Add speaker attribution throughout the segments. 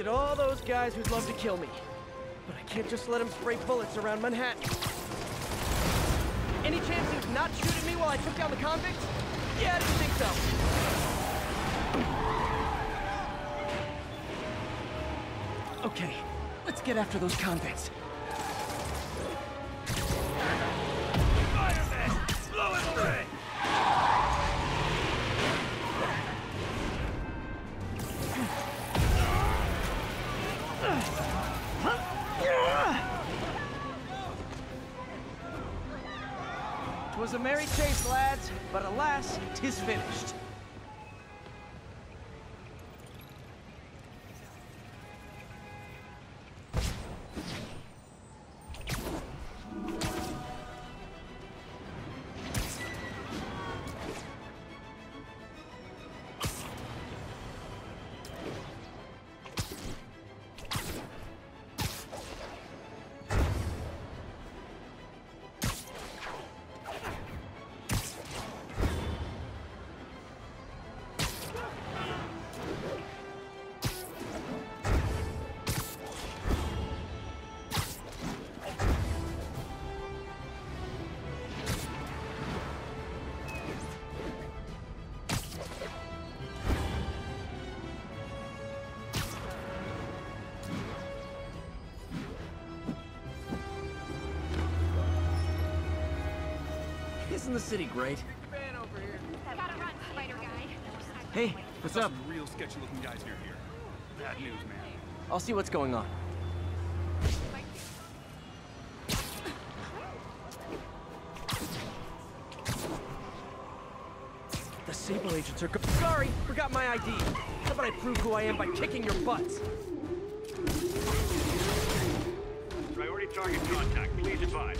Speaker 1: at all those guys who'd love to kill me. But I can't just let them spray bullets around Manhattan. Any chance he's not shooting me while I took down the convicts? Yeah, I didn't think so. Okay, let's get after those convicts. Twas a merry chase, lads, but alas, tis finished. Isn't the city great?
Speaker 2: Gotta run, Spider Guy.
Speaker 1: Hey, what's up?
Speaker 3: some real sketchy looking guys near here. Bad news, man.
Speaker 1: I'll see what's going on. The Sable agents are go- Sorry, forgot my ID. How about I prove who I am by kicking your butts?
Speaker 4: Priority target contact. Please advise.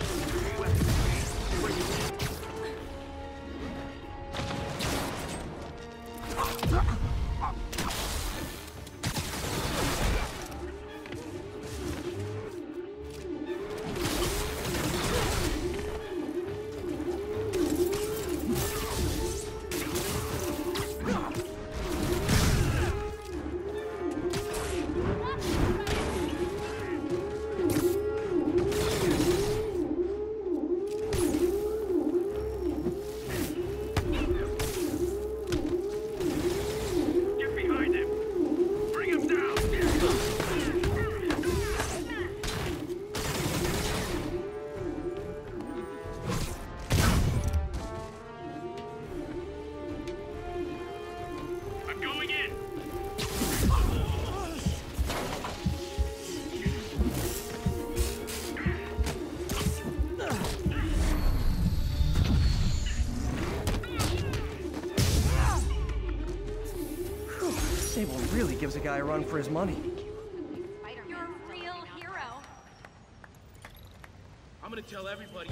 Speaker 1: Sable really gives a guy a run for his money.
Speaker 2: You're a real hero.
Speaker 3: I'm gonna tell everybody